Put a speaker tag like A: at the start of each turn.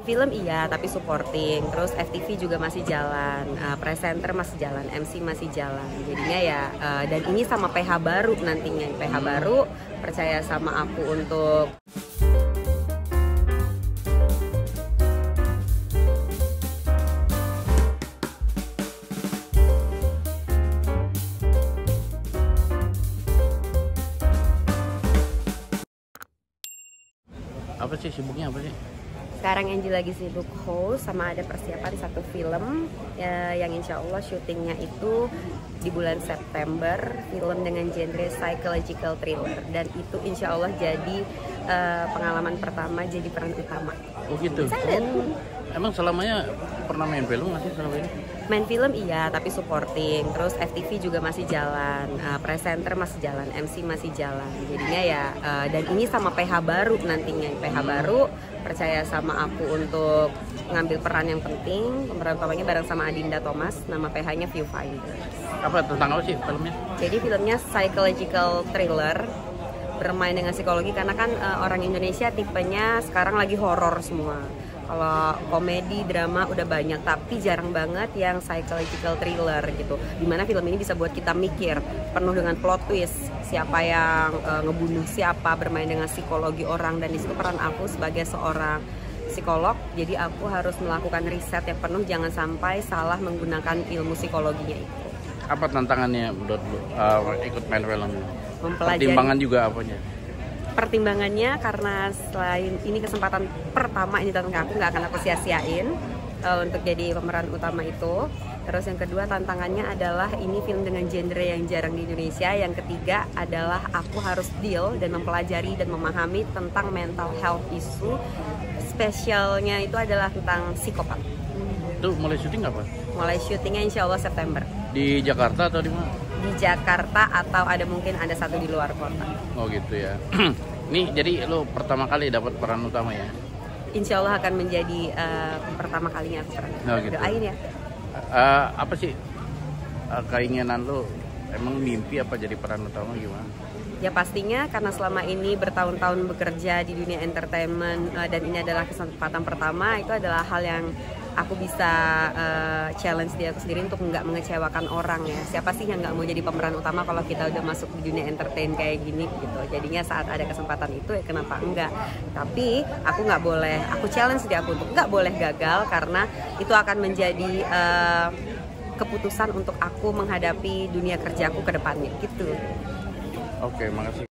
A: Film iya, tapi supporting. Terus FTV juga masih jalan, uh, presenter masih jalan, MC masih jalan. Jadinya ya, uh, dan ini sama PH baru nantinya. PH baru percaya sama aku untuk
B: apa sih sibuknya apa sih?
A: Sekarang Angie lagi sibuk host sama ada persiapan satu film ya, yang insya Allah syutingnya itu di bulan September film dengan genre psychological thriller. Dan itu insya Allah jadi uh, pengalaman pertama jadi peran utama.
B: Oh gitu.
A: Excited.
B: Oh, emang selamanya pernah main film nggak sih selama ini?
A: Main film iya, tapi supporting. Terus FTV juga masih jalan, uh, presenter masih jalan, MC masih jalan. Jadinya ya, uh, dan ini sama PH baru nantinya. PH
B: Hmm.
A: baru percaya sama aku untuk ngambil peran yang penting. Pemeran utamanya bareng sama Adinda Thomas, nama PH-nya Viewfinder.
B: Apa tentang apa sih filmnya?
A: Jadi filmnya psychological thriller bermain dengan psikologi karena kan uh, orang Indonesia tipenya sekarang lagi horor semua. Kalau komedi, drama udah banyak, tapi jarang banget yang psychological thriller gitu. Di mana film ini bisa buat kita mikir, penuh dengan plot twist, siapa yang uh, ngebunuh siapa, bermain dengan psikologi orang dan di situ peran aku sebagai seorang psikolog. Jadi aku harus melakukan riset yang penuh, jangan sampai salah menggunakan ilmu psikologinya itu.
B: Apa tantangannya buat uh, ikut main film?
A: Mempelajari
B: Pertimbangan juga apanya?
A: pertimbangannya karena selain ini kesempatan pertama ini datang ke aku nggak akan aku sia-siain uh, untuk jadi pemeran utama itu terus yang kedua tantangannya adalah ini film dengan genre yang jarang di Indonesia yang ketiga adalah aku harus deal dan mempelajari dan memahami tentang mental health issue spesialnya itu adalah tentang psikopat
B: Itu mulai syuting apa?
A: mulai syutingnya insya Allah September
B: Di Jakarta atau di mana?
A: Di Jakarta atau ada mungkin ada satu di luar kota
B: Oh gitu ya. Ini jadi lo pertama kali dapat peran utama ya?
A: Insya Allah akan menjadi uh, pertama kalinya aku pernah
B: Oh, gitu.
A: doain ya
B: Uh, apa sih uh, keinginan lo? Emang mimpi apa jadi peran utama gimana?
A: Ya pastinya karena selama ini bertahun-tahun bekerja di dunia entertainment uh, dan ini adalah kesempatan pertama itu adalah hal yang aku bisa uh, challenge dia aku sendiri untuk nggak mengecewakan orang ya. Siapa sih yang nggak mau jadi pemeran utama kalau kita udah masuk di dunia entertain kayak gini gitu. Jadinya saat ada kesempatan itu ya kenapa enggak. Tapi aku nggak boleh, aku challenge dia aku untuk nggak boleh gagal karena itu akan menjadi uh, keputusan untuk aku menghadapi dunia kerjaku ke depannya gitu.
B: Oke, makasih.